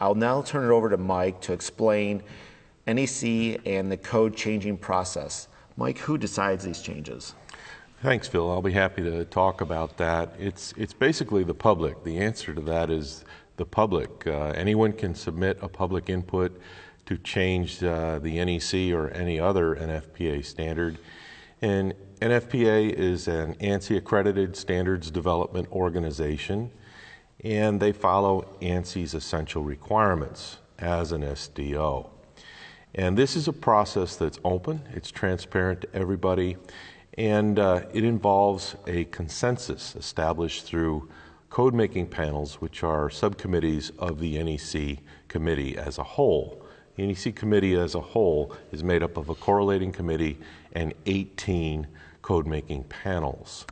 I'll now turn it over to Mike to explain NEC and the code changing process. Mike, who decides these changes? Thanks, Phil. I'll be happy to talk about that. It's, it's basically the public. The answer to that is the public. Uh, anyone can submit a public input to change uh, the NEC or any other NFPA standard. And NFPA is an ANSI accredited standards development organization and they follow ANSI's essential requirements as an SDO. And this is a process that's open, it's transparent to everybody, and uh, it involves a consensus established through code making panels, which are subcommittees of the NEC committee as a whole. The NEC committee as a whole is made up of a correlating committee and 18 code making panels.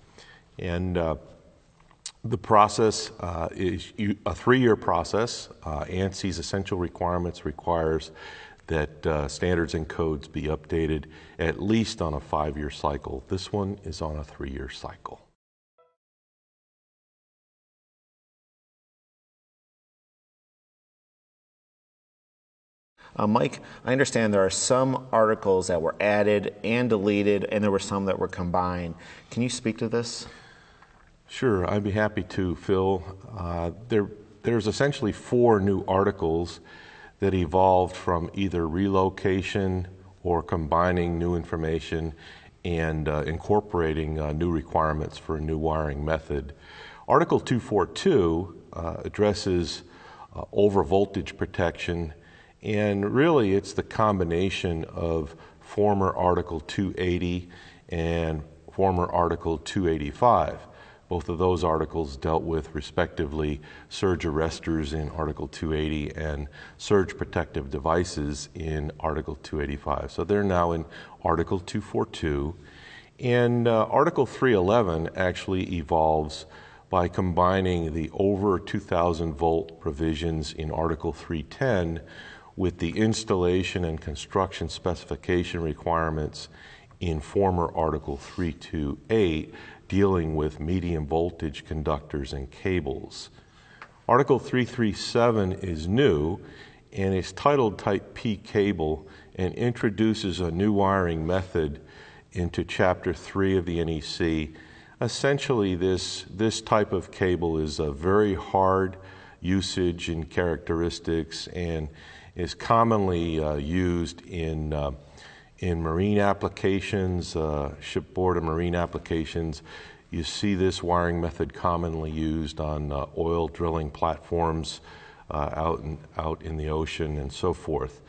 And uh, the process uh, is a three-year process. Uh, ANSI's essential requirements requires that uh, standards and codes be updated at least on a five-year cycle. This one is on a three-year cycle. Uh, Mike, I understand there are some articles that were added and deleted, and there were some that were combined. Can you speak to this? Sure, I'd be happy to, Phil. Uh, there, there's essentially four new articles that evolved from either relocation or combining new information and uh, incorporating uh, new requirements for a new wiring method. Article 242 uh, addresses uh, over protection, and really it's the combination of former Article 280 and former Article 285. Both of those articles dealt with, respectively, surge arresters in Article 280 and surge protective devices in Article 285. So they're now in Article 242. And uh, Article 311 actually evolves by combining the over 2000 volt provisions in Article 310 with the installation and construction specification requirements in former Article 328 dealing with medium voltage conductors and cables. Article 337 is new and is titled Type P cable and introduces a new wiring method into Chapter 3 of the NEC. Essentially, this, this type of cable is a very hard usage and characteristics and is commonly uh, used in uh, in marine applications, uh, shipboard and marine applications, you see this wiring method commonly used on uh, oil drilling platforms uh, out, in, out in the ocean and so forth.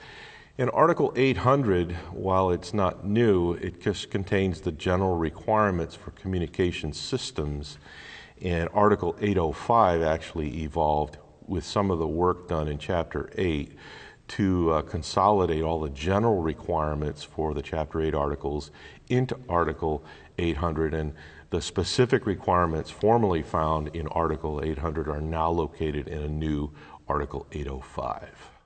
In Article 800, while it's not new, it just contains the general requirements for communication systems. And Article 805 actually evolved with some of the work done in Chapter 8 to uh, consolidate all the general requirements for the Chapter 8 articles into Article 800. And the specific requirements formerly found in Article 800 are now located in a new Article 805.